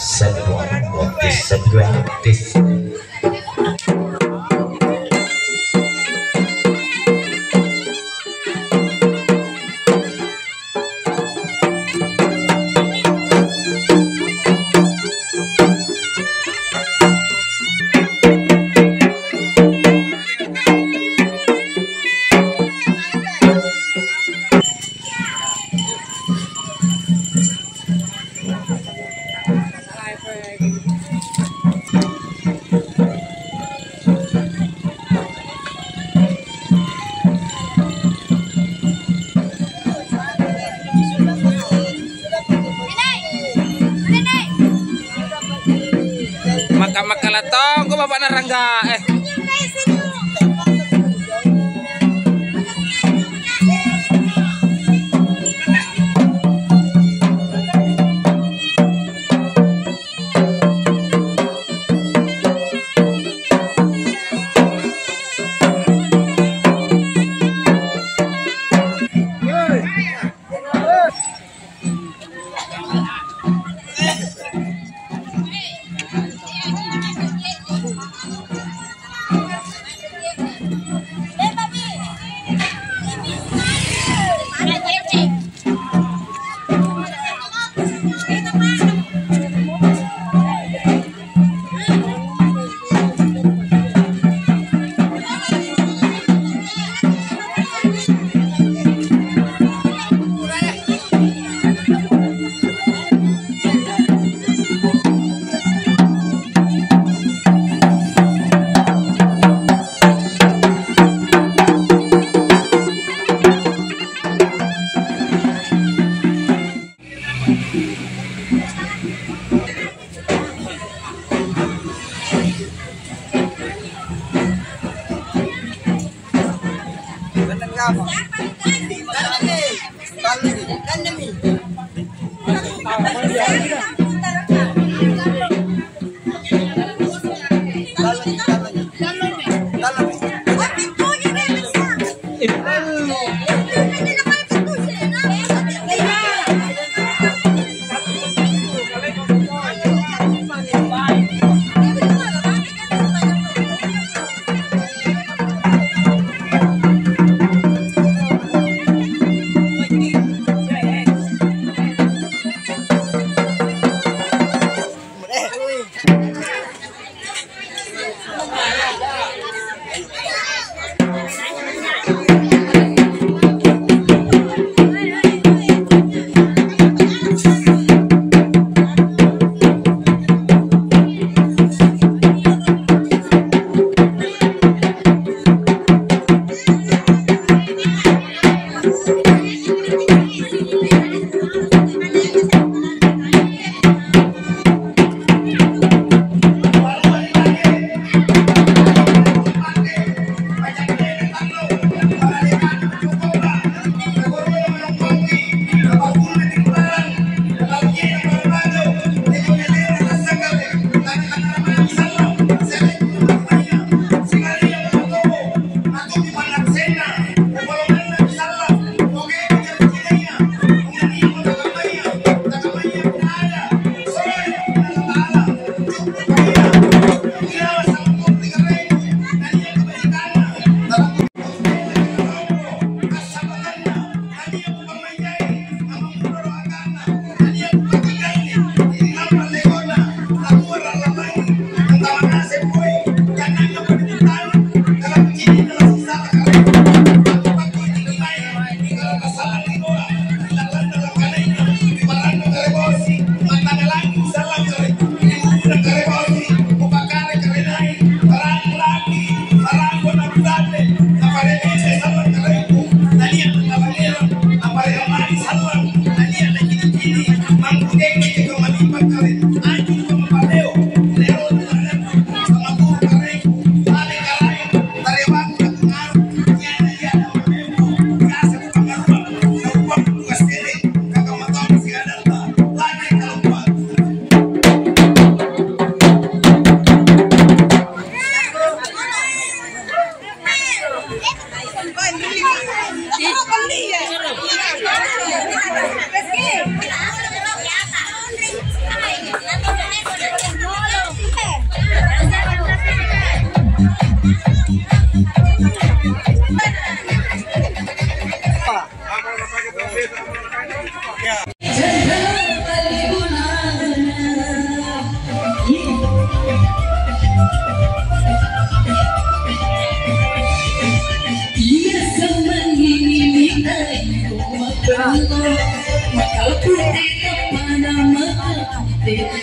Satuan Motis Satuan Maka makalatong ko bapak narangga eh. Kenapa? Kan ini, Kan ini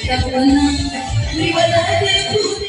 Nakuha na, liwanag na